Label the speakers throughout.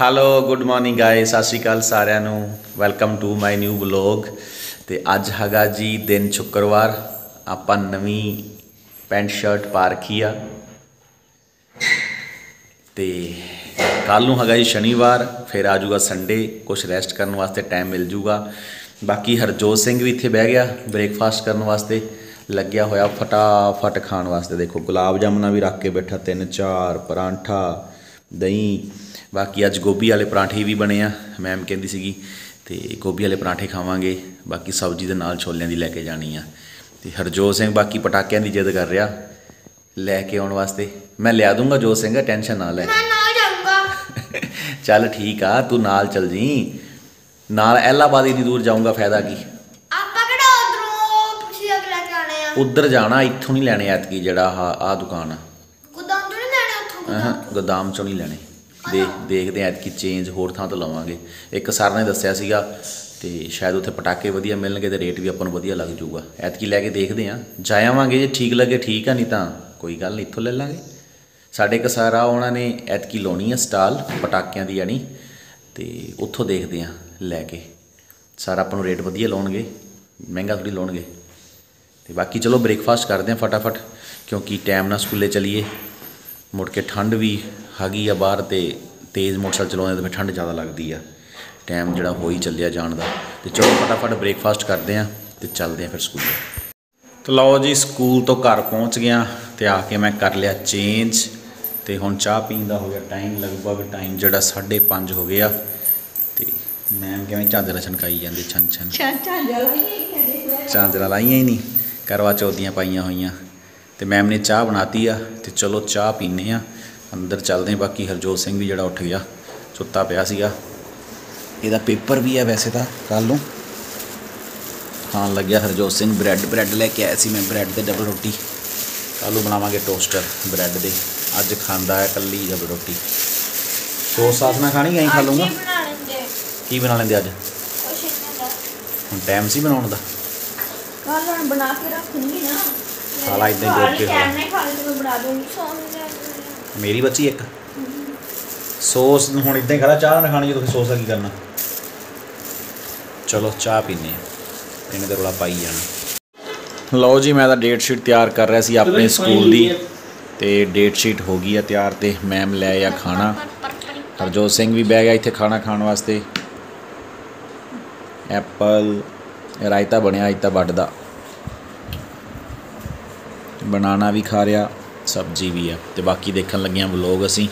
Speaker 1: Hello good morning guys ਸਤਿ ਸ਼੍ਰੀ ਅਕਾਲ ਸਾਰਿਆਂ ਨੂੰ। Welcome to my new vlog ਤੇ ਅੱਜ ਹੈਗਾ ਜੀ ਦਿਨ ਸ਼ੁੱਕਰਵਾਰ। ਆਪਾਂ ਨਵੀਂ ਪੈਂਟ ਸ਼ਰਟ ਪਾ ਰੱਖੀ ਆ। ਤੇ ਕੱਲ ਨੂੰ ਹੈਗਾ ਜੀ ਸ਼ਨੀਵਾਰ। ਫਿਰ ਆ ਜਾਊਗਾ ਸੰਡੇ ਕੁਝ ਰੈਸਟ ਕਰਨ ਵਾਸਤੇ ਟਾਈਮ ਮਿਲ ਜਾਊਗਾ। ਬਾਕੀ ਹਰਜੋਤ ਸਿੰਘ ਵੀ ਇੱਥੇ ਬਹਿ ਗਿਆ ਬ੍ਰੇਕਫਾਸਟ ਕਰਨ ਵਾਸਤੇ। ਲੱਗਿਆ ਹੋਇਆ ਫਟਾਫਟ ਖਾਣ ਵਾਸਤੇ। ਦੇਖੋ, ਗੁਲਾਬ ਜਾਮਨਾ ਵੀ ਰੱਖ ਕੇ ਬੈਠਾ। ਤਿੰਨ, ਚਾਰ, ਪਰਾਂਠਾ। ਦਹੀਂ ਬਾਕੀ ਅੱਜ ਗੋਭੀ ਵਾਲੇ ਪਰਾਂਠੇ ਵੀ ਬਣੇ ਆ ਮੈਮ ਕਹਿੰਦੀ ਸੀਗੀ ਤੇ ਗੋਭੀ ਵਾਲੇ ਪਰਾਂਠੇ ਖਾਵਾਂਗੇ ਬਾਕੀ ਸਬਜ਼ੀ ਦੇ ਨਾਲ ਛੋਲਿਆਂ ਦੀ ਲੈ ਕੇ ਜਾਣੀ ਆ। ਤੇ ਹਰਜੋਤ ਸਿੰਘ ਬਾਕੀ ਪਟਾਕਿਆਂ ਦੀ ਜਿੱਦ ਕਰ ਰਿਹਾ ਲੈ ਕੇ ਆਉਣ ਵਾਸਤੇ। ਮੈਂ ਲਿਆ ਦੂੰਗਾ ਜੋਤ ਸਿੰਘ ਟੈਨਸ਼ਨ ਨਾ ਲੈ।
Speaker 2: ਮੈਂ ਨਾਲ ਜਾਊਂਗਾ।
Speaker 1: ਚੱਲ ਠੀਕ ਆ ਤੂੰ ਨਾਲ ਚੱਲ ਜੀ। ਨਾਲ ਐਲਾਬਾਦ ਇੰਨੀ ਦੂਰ ਜਾਊਂਗਾ ਫਾਇਦਾ ਕੀ?
Speaker 2: ਆਪਾਂ ਕਿਹੜਾ ਉਧਰੋਂ ਪੁੱਛੀ ਅਗ ਲੈ ਕੇ ਆਣੇ ਆ?
Speaker 1: ਉੱਧਰ ਜਾਣਾ ਇੱਥੋਂ ਨਹੀਂ ਲੈਣੇ ਐਤਕੀ ਜਿਹੜਾ ਆ ਆ ਦੁਕਾਨ ਆ
Speaker 2: ਗੁਦਾਮ ਤੋਂ ਨਹੀਂ ਲੈਣੇ ਉੱਥੋਂ
Speaker 1: ਅਹਾਂ,
Speaker 2: ਗੁਦਾਮ
Speaker 1: ਗੋਦਾਮ ਚੋਂ ਨਹੀਂ ਲੈਣੇ। ਦੇਖ, ਦੇਖਦੇ ਆ ਐਤਕੀ ਚੇਂਜ ਹੋਰ ਥਾਂ ਤੋਂ ਲਵਾਂਗੇ। ਇੱਕ ਸਰ ਨੇ ਦੱਸਿਆ ਸੀਗਾ ਤੇ ਸ਼ਾਇਦ ਉੱਥੇ ਪਟਾਕੇ ਵਧੀਆ ਮਿਲਣਗੇ ਤੇ ਰੇਟ ਵੀ ਆਪਾਂ ਨੂੰ ਵਧੀਆ ਲੱਗ ਜਾਊਗਾ। ਐਤਕੀ ਲੈ ਕੇ ਦੇਖਦੇ ਆ ਜਾ ਆਵਾਂਗੇ, ਜੇ ਠੀਕ ਲੱਗੇ ਠੀਕ ਆ, ਨਹੀਂ ਤਾਂ ਕੋਈ ਗੱਲ ਨਹੀਂ, ਇੱਥੋਂ ਲੈ ਲਾਂਗੇ। ਸਾਡੇ ਇੱਕ ਸਰ ਆ, ਉਹਨਾਂ ਨੇ ਐਤਕੀ ਲਾਉਣੀ ਆ ਸਟਾਲ ਪਟਾਕਿਆਂ ਦੀ ਯਾਨੀ, ਤੇ ਉੱਥੋਂ ਦੇਖਦੇ ਆ ਲੈ ਕੇ। ਸਰ ਆਪਾਂ ਨੂੰ ਰੇਟ ਵਧੀਆ ਲਾਉਣਗੇ, ਮਹਿੰਗਾ ਥੋੜੀ ਲਾਉਣਗੇ। ਤੇ ਬਾਕੀ ਚਲੋ ਬ੍ਰੇਕਫਾਸਟ ਕਰਦੇ ਆ ਫਟਾਫਟ, ਕਿਉਂਕਿ ਟਾਈਮ ਨਾਲ ਸਕੂਲੇ ਚਲੀਏ। ਮੁੜ ਕੇ ਠੰਡ ਵੀ ਹੈਗੀ ਆ ਬਾਹਰ ਤੇ ਤੇਜ਼ ਮੋਟਰਸਾਈਕਲ ਚਲਾਉਂਦੇ ਤਾਂ ਫਿਰ ਠੰਡ ਜ਼ਿਆਦਾ ਲੱਗਦੀ ਆ। ਟਾਈਮ ਜਿਹੜਾ ਹੋ ਹੀ ਚੱਲਿਆ ਜਾਣ ਦਾ। ਤੇ ਚਲੋ ਫਟਾਫਟ ਬ੍ਰੇਕਫਾਸਟ ਕਰਦੇ ਆ ਤੇ ਚੱਲਦੇ ਆ ਫਿਰ ਸਕੂਲੇ ਤੇ। ਲਓ ਜੀ ਸਕੂਲ ਤੋਂ ਘਰ ਪਹੁੰਚ ਗਿਆ ਤੇ ਆ ਕੇ ਮੈਂ ਕਰ ਲਿਆ ਚੇਂਜ ਤੇ ਹੁਣ ਚਾਹ ਪੀਣ ਦਾ ਹੋ ਗਿਆ ਟਾਈਮ ਲਗਭਗ ਟਾਈਮ ਜਿਹੜਾ 5:30 ਹੋ ਗਿਆ ਤੇ ਮੈਮ ਕਿਵੇਂ ਝਾਂਜਰਾਂ ਛਣਕਾਈ ਜਾਂਦੇ
Speaker 2: ਚਾਚਾ ਜਲਾਈ
Speaker 1: ਚਾਂਦਰਾ ਲਾਈਆਂ ਹੀ ਨਹੀਂ। ਕਰਵਾ ਚੌਥ ਦੀਆਂ ਪਾਈਆਂ ਹੋਈਆਂ। ਤੇ ਮੈਮ ਨੇ ਚਾਹ ਬਣਾਤੀ ਆ ਤੇ ਚਲੋ ਚਾਹ ਪੀਨੇ ਆ ਅੰਦਰ ਚੱਲਦੇ ਹਾਂ ਬਾਕੀ ਹਰਜੋਤ ਸਿੰਘ ਵੀ ਜਿਹੜਾ ਉੱਠ ਗਿਆ ਸੁੱਤਾ ਪਿਆ ਸੀਗਾ। ਇਹਦਾ ਪੇਪਰ ਵੀ ਆ ਵੈਸੇ ਤਾਂ ਕੱਲ ਨੂੰ। ਖਾਣ ਲੱਗਿਆ ਹਰਜੋਤ ਸਿੰਘ ਬ੍ਰੈਡ ਬ੍ਰੈਡ ਲੈ ਕੇ ਆਇਆ ਸੀ ਮੈਂ ਬ੍ਰੈਡ ਤੇ ਡਬਲ ਰੋਟੀ। ਕੱਲ ਨੂੰ ਬਣਾਵਾਂਗੇ ਟੋਸਟਰ ਬ੍ਰੈਡ ਦੇ। ਅੱਜ ਖਾਂਦਾ ਹੈ ਕੱਲੀ ਡਬਲ ਰੋਟੀ। ਸੋਸ ਸਾਸ ਨਾਲ ਖਾਣੀ ਐਂ ਖਾ ਲੂੰਗਾ ਕੀ ਬਣਾ ਲੈਂਦੇ? ਅੱਜ? ਹੁਣ ਟਾਈਮ ਸੀ ਬਣਾਉਣ ਦਾ।
Speaker 2: ਕੱਲ ਹੁਣ ਬਣਾ ਕੇ ਰੱਖੂੰਗੀ ਨਾ
Speaker 1: ਸਾਲਾ ਏਦਾਂ ਹੀ ਜੋੜ ਕੇ
Speaker 2: ਨਹੀਂ ਮੈਂ ਬਣਾ ਦੂੰਗੀ
Speaker 1: ਮੇਰੀ ਬੱਚੀ ਇੱਕ। ਸੌਸ ਨੂੰ ਹੁਣ ਇਦਾਂ ਹੀ ਖੜਾ ਚਾਹ ਨਾ ਖਾਣੀ ਜਦੋਂ ਸੌਸ ਦਾ ਕੀ ਕਰਨਾ? ਚਲੋ ਚਾਹ ਪੀਨੇ ਇਹਨੇ ਤੇ ਰੋਲਾ ਪਾਈ ਜਾਣਾ। ਲਓ ਜੀ ਮੈਂ ਤਾਂ ਡੇਟ ਸ਼ੀਟ ਤਿਆਰ ਕਰ ਰਿਹਾ ਸੀ ਆਪਣੇ ਸਕੂਲ ਦੀ। ਤੇ ਡੇਟ ਸ਼ੀਟ ਹੋ ਗਈ ਆ ਤਿਆਰ ਤੇ ਮੈਮ ਲੈ ਆ ਖਾਣਾ। ਹਰਜੋਤ ਸਿੰਘ ਵੀ ਬਹਿ ਗਿਆ ਇੱਥੇ ਖਾਣਾ ਖਾਣ ਵਾਸਤੇ। ਐਪਲ ਰਾਇਤਾ ਬਣਿਆ ਇੱਤਾ ਵੱਡ ਬਨਾਨਾ ਵੀ ਖਾ ਰਿਹਾ ਸਬਜ਼ੀ ਵੀ ਆ। ਤੇ ਬਾਕੀ ਦੇਖਣ ਲੱਗਿਆਂ ਵਲੋਗ ਅਸੀਂ।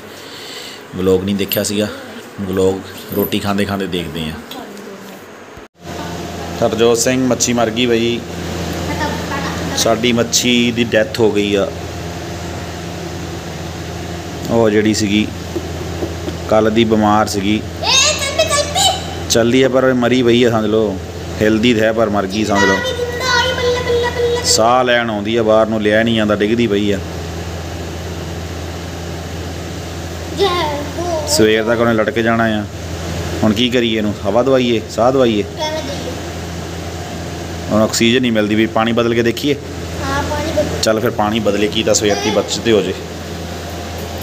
Speaker 1: ਵਲੋਗ ਨਹੀਂ ਦੇਖਿਆ ਸੀਗਾ। ਵਲੋਗ ਰੋਟੀ ਖਾਂਦੇ ਖਾਂਦੇ ਦੇਖਦੇ ਆ ਹਰਜੋਤ ਸਿੰਘ ਮੱਛੀ ਮਰ ਗਈ ਬਈ। ਸਾਡੀ ਮੱਛੀ ਦੀ ਡੈਥ ਹੋ ਗਈ ਆ। ਉਹ ਜਿਹੜੀ ਸੀਗੀ ਕੱਲ ਦੀ ਬਿਮਾਰ ਸੀਗੀ।
Speaker 2: ਏ ਚੰਦ ਕਲਪੀ
Speaker 1: ਚੱਲੀ ਆ ਪਰ ਮਰੀ ਪਈ ਆ ਸਮਝ ਲਓ। ਹਿਲਦੀ ਹੈ ਪਰ ਮਰ ਗਈ ਸਮਝ ਲਓ। ਸਾਹ ਲੈਣ ਆਉਂਦੀ ਆ ਬਾਹਰ ਨੂੰ ਲਿਆ ਨਹੀਂ ਜਾਂਦਾ ਡਿੱਗਦੀ ਪਈ ਆ।
Speaker 2: ਜੈ ਹੋ
Speaker 1: ਸਵੇਰ ਤੱਕ ਉਹਨੇ ਲਟਕ ਜਾਣਾ ਆ। ਹੁਣ ਕੀ ਕਰੀਏ ਇਹਨੂੰ? ਹਵਾ ਦਵਾਈਏ ਸਾਹ ਦਵਾਈਏ?
Speaker 2: ਕਹਿਣਾ ਦਈਏ
Speaker 1: ਹੁਣ ਆਕਸੀਜਨ ਨਹੀਂ ਮਿਲਦੀ ਵੀ ਪਾਣੀ ਬਦਲ ਕੇ ਦੇਖੀਏ।
Speaker 2: ਹਾਂ ਪਾਣੀ ਬੱਲੇ
Speaker 1: ਚੱਲ ਫਿਰ ਪਾਣੀ ਬਦਲੇ ਕੀ ਤਾਂ ਸਵੇਰ ਦੀ ਬਚਦੇ ਹੋ ਜੇ।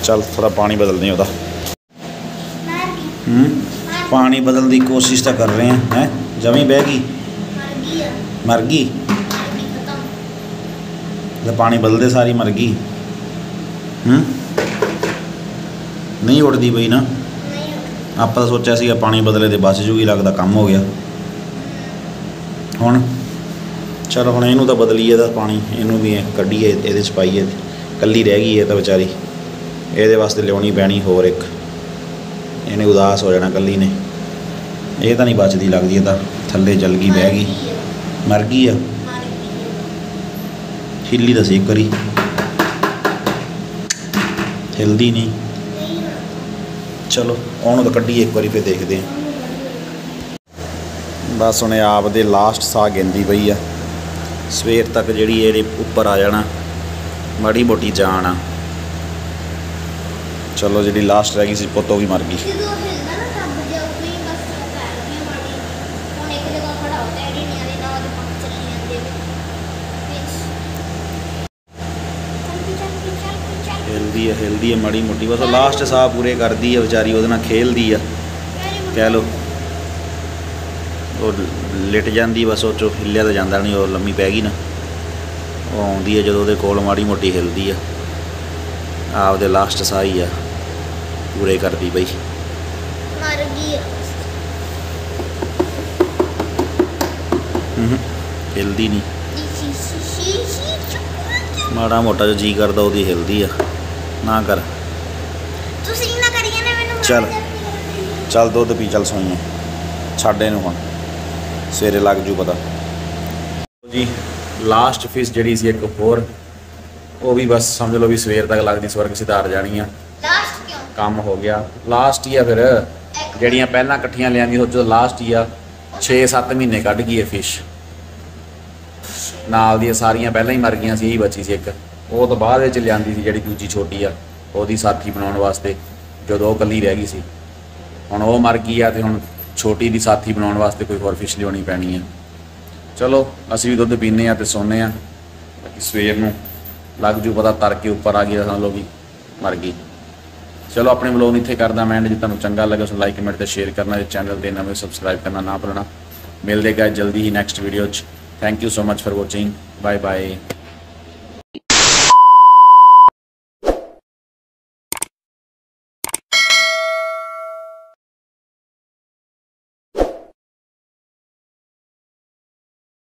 Speaker 1: ਚੱਲ ਥੋੜਾ ਪਾਣੀ ਬਦਲਦੇ ਹਾਂ ਉਹਦਾ।
Speaker 2: ਮਾਰ ਗਈ
Speaker 1: ਹੂੰ? ਪਾਣੀ ਬਦਲਣ ਦੀ ਕੋਸ਼ਿਸ਼ ਤਾਂ ਕਰ ਰਹੇ ਹਾਂ ਹੈ? ਜਮੀ ਬਹਿ ਗਈ?
Speaker 2: ਮਰ ਗਈ ਆ।
Speaker 1: ਮਰ ਗਈ?
Speaker 2: ਮਰ ਗਈ ਖਤਮ
Speaker 1: ਤੇ ਪਾਣੀ ਬਦਲਦੇ ਸਾਰੀ ਮਰ ਗਈ। ਹੂੰ? ਨਹੀਂ ਉੱਡਦੀ ਪਈ ਨਾ। ਆਪਾਂ ਤਾਂ ਸੋਚਿਆ ਸੀਗਾ ਪਾਣੀ ਬਦਲੇ ਤੇ ਬਚ ਜੂਗੀ, ਲੱਗਦਾ ਕੰਮ ਹੋ ਗਿਆ। ਹੁਣ? ਚਲ ਹੁਣ ਇਹਨੂੰ ਤਾਂ ਬਦਲੀਏ ਦਾ ਪਾਣੀ, ਇਹਨੂੰ ਵੀ ਕੱਢੀਏ, ਇਹਦੇ ਚ ਪਾਈਏ। ਕੱਲੀ ਰਹਿ ਗਈ ਹੈ ਤਾਂ ਵਿਚਾਰੀ। ਇਹਦੇ ਵਾਸਤੇ ਲਿਆਉਣੀ ਪੈਣੀ ਹੋਰ ਇੱਕ। ਇਹਨੇ ਉਦਾਸ ਹੋ ਜਾਣਾ ਕੱਲੀ ਨੇ। ਇਹ ਤਾਂ ਨਹੀਂ ਬਚਦੀ, ਲੱਗਦੀ ਇਹ ਤਾਂ ਥੱਲੇ ਚਲ ਗਈ, ਬਹਿ ਗਈ। ਮਰ ਗਈ ਆ। ਹਿੱਲੀ ਤਾਂ ਸੀ ਇੱਕ ਵਾਰੀ। ਹਿਲਦੀ ਨਹੀਂ। ਚਲੋ, ਉਹਨੂੰ ਤਾਂ ਕੱਢੀਏ, ਇੱਕ ਵਾਰੀ ਫਿਰ ਦੇਖਦੇ ਹਾਂ। ਬਸ ਉਹਨੇ ਆਪ ਦੇ ਲਾਸਟ ਸਾਹ ਗਿੰਦੀ ਪਈ ਆ। ਸਵੇਰ ਤੱਕ ਜਿਹੜੀ ਇਹਦੇ ਉੱਪਰ ਆ ਜਾਣਾ, ਮਾੜੀ ਮੋਟੀ ਜਾਨ ਆ। ਚਲੋ, ਜਿਹੜੀ ਲਾਸਟ ਰਹਿ ਗਈ ਸੀ, ਪੁੱਤ ਉਹ ਵੀ ਮਰ ਗਈ
Speaker 2: ਜਦੋਂ ਹਿਲਦਾ ਨਾ ਤਬ ਜਾਊਗੀ ਬਸ ਪੈਰ ਵੀ ਮਾੜੀ ਹੁਣ ਇੱਕ ਜਗ੍ਹਾ ਖੜਾ ਹੋ ਤੇ ਐਡੀ ਨਹੀਂ ਆਦੀ ਨਾ ਉਹਦੇ ਪੰਖ ਚੱਲੀ ਜਾਂਦੇ ਵੀ ਚੱਲ ਚੱਲ ਚੱਲ ਚੱਲ ਚੱਲ
Speaker 1: ਹਿਲਦੀ ਆ ਹਿਲਦੀ ਆ ਮਾੜੀ ਮੋਟੀ। ਬਸ ਲਾਸਟ ਸਾਹ ਪੂਰੇ ਕਰਦੀ ਆ ਵਿਚਾਰੀ ਉਹਦੇ ਨਾਲ ਖੇਲਦੀ ਆ। ਕਹਿ ਲੋ ਉਹ ਲਿਟ ਜਾਂਦੀ ਬਸ ਉਹ ਚੋਂ ਹਿੱਲਿਆ ਤਾਂ ਜਾਂਦਾ ਨਹੀਂ ਉਹ ਲੰਮੀ ਪੈ ਗਈ ਨਾ। ਉਹ ਆਉਂਦੀ ਆ ਜਦੋਂ ਉਹਦੇ ਕੋਲ ਮਾੜੀ ਮੋਟੀ ਹਿਲਦੀ ਆ। ਆਪਦੇ ਲਾਸਟ ਸਾਹ ਹੀ ਆ ਪੂਰੇ ਕਰਦੀ ਬਈ।
Speaker 2: ਮਰ ਗਈ।
Speaker 1: ਹੂੰ ਹਿਲਦੀ ਨਹੀਂ। ਮਾੜਾ ਮੋਟਾ ਜੋ ਜੀ ਕਰਦਾ ਉਹਦੀ ਹਿਲਦੀ ਆ। ਨਾ ਕਰ।
Speaker 2: ਤੁਸੀਂ ਨਾ ਕਰੀਏ ਨਾ ਮੈਨੂੰ
Speaker 1: ਚੱਲ। ਚੱਲ ਦੁੱਧ ਪੀ ਚੱਲ ਸੋਈਏ। ਛੱਡ ਇਹਨੂੰ ਹੁਣ। ਸਵੇਰੇ ਲੱਗ ਜੂ ਪਤਾ। ਜੀ ਲਾਸਟ ਫਿਸ਼ ਜਿਹੜੀ ਸੀ ਇੱਕ ਹੋਰ ਉਹ ਵੀ ਬਸ ਸਮਝ ਲਓ ਵੀ ਸਵੇਰ ਤੱਕ ਲੱਗਦੀ ਸਵਰਗ ਸਿਧਾਰ ਜਾਣੀ ਆ।
Speaker 2: ਲਾਸਟ ਕਿਉਂ?
Speaker 1: ਕੰਮ ਹੋ ਗਿਆ। ਲਾਸਟ ਹੀ ਆ ਫਿਰ। ਜਿਹੜੀਆਂ ਪਹਿਲਾਂ ਇਕੱਠੀਆਂ ਲਿਆਂਦੀ ਸੋਚੋ ਲਾਸਟ ਹੀ ਆ। 6-7 ਮਹੀਨੇ ਕੱਢ ਗਈ ਇਹ ਫਿਸ਼ ਨਾਲ ਦੀਆਂ ਸਾਰੀਆਂ ਪਹਿਲਾਂ ਹੀ ਮਰ ਗਈਆਂ ਸੀ ਇਹੀ ਬਚੀ ਸੀ ਇੱਕ। ਉਹ ਤੋਂ ਬਾਅਦ ਵਿੱਚ ਲਿਆਂਦੀ ਸੀ ਜਿਹੜੀ ਦੂਜੀ ਛੋਟੀ ਆ, ਉਹਦੀ ਸਾਥੀ ਬਣਾਉਣ ਵਾਸਤੇ, ਜਦੋਂ ਉਹ ਇਕੱਲੀ ਰਹਿ ਗਈ ਸੀ। ਹੁਣ ਉਹ ਮਰ ਗਈ ਆ ਤੇ ਹੁਣ ਛੋਟੀ ਦੀ ਸਾਥੀ ਬਣਾਉਣ ਵਾਸਤੇ ਕੋਈ ਹੋਰ ਫਿਸ਼ ਲਿਆਉਣੀ ਪੈਣੀ ਆ। ਚਲੋ, ਅਸੀਂ ਵੀ ਦੁੱਧ ਪੀਨੇ ਆ ਤੇ ਸੌਂਦੇ ਆ। ਬਾਕੀ ਸਵੇਰ ਨੂੰ ਲੱਗ ਜੂ ਪਤਾ ਤਰ ਕੇ ਉੱਪਰ ਆ ਗਈ ਤਾਂ ਸਮਝ ਵੀ ਮਰ ਗਈ। ਚਲੋ, ਆਪਣੇ ਵਲੋਗ ਇੱਥੇ ਕਰਦਾ ਮੈਂ, ਜੇ ਤੁਹਾਨੂੰ ਚੰਗਾ ਲੱਗਾ ਉਸ ਲਾਈਕ ਕਮੈਂਟ ਤੇ ਸ਼ੇਅਰ ਕਰਨਾ ਤੇ ਚੈਨਲ ਤੇ ਨਵੇਂ ਸਬਸਕ੍ਰਾਈਬ ਕਰਨਾ ਨਾ ਭੁੱਲਣਾ। ਮਿਲਦੇ ਗਾ ਜਲਦੀ ਹੀ ਨੈਕਸਟ ਵੀਡੀਓ ਚ। Thank you so much for watching bye bye